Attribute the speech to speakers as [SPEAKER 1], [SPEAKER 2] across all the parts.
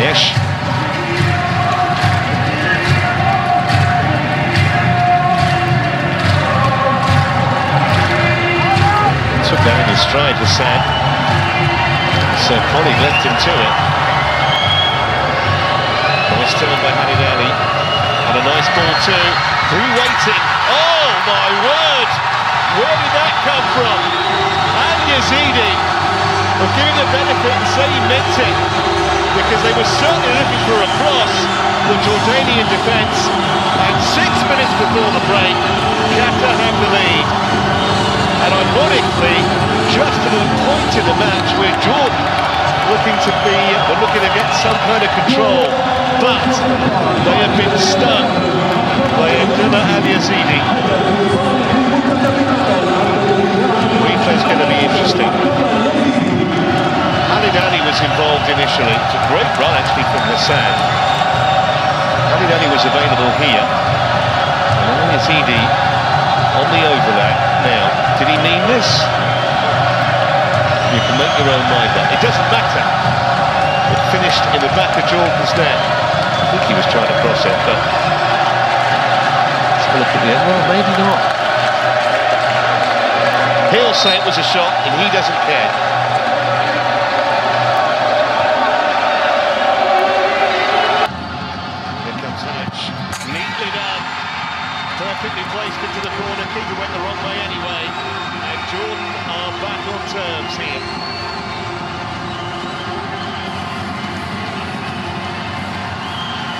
[SPEAKER 1] Ziyech. Took that in his stride, Hassan. So Connie left him to it. Nice turn by Halid Ali. And a nice ball too. Through waiting. Oh my word! Where did that come from? And Yazidi will give him the benefit and say he meant it. Because were certainly looking for a cross, the Jordanian defence. And six minutes before the break, Qatar have the lead. And ironically, just at a point in the match where Jordan looking to be, looking to get some kind of control, but they have been stung by Abdullah Al Yazidi. Replay's going to be interesting. Halid Ali was involved initially. It's a great run actually from Hassan. Halid Ali was available here. And Al Yazidi on the overlap now. Did he mean this? You can make your own mind up. It doesn't matter. It finished in the back of Jordan's net. I think he was trying to cross it, but let's have a look at the end. Well, maybe not. He'll say it was a shot, and he doesn't care. Perfectly placed into the corner. Keeper went the wrong way anyway. And Jordan are back on terms here.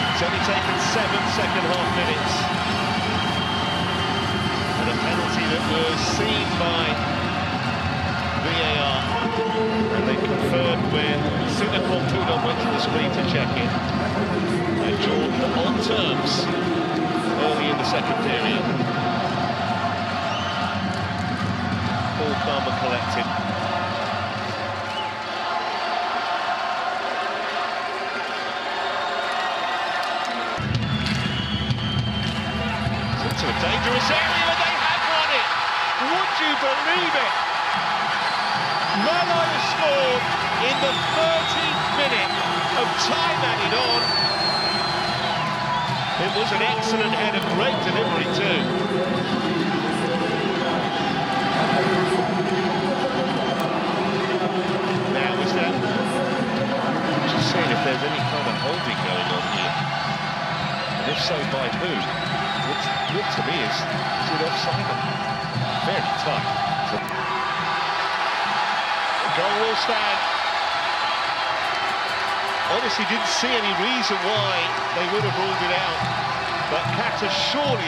[SPEAKER 1] It's only taken seven second half minutes. And a penalty that was seen by VAR. And they confirmed when Sivakorn Pu-udom went to the screen to check it. And Jordan on terms early in the second period. Calm and collected. Into a dangerous area, and they have won it! Would you believe it? Malloy scored in the 13th minute of time added on. It was an excellent head header, great delivery too. Now is that just seeing if there's any kind of holding going on here. And if so, by who? Looks, looks to me is, is it offside? Very tight. Goal will stand. Honestly, didn't see any reason why they would have ruled it out. But Qatar surely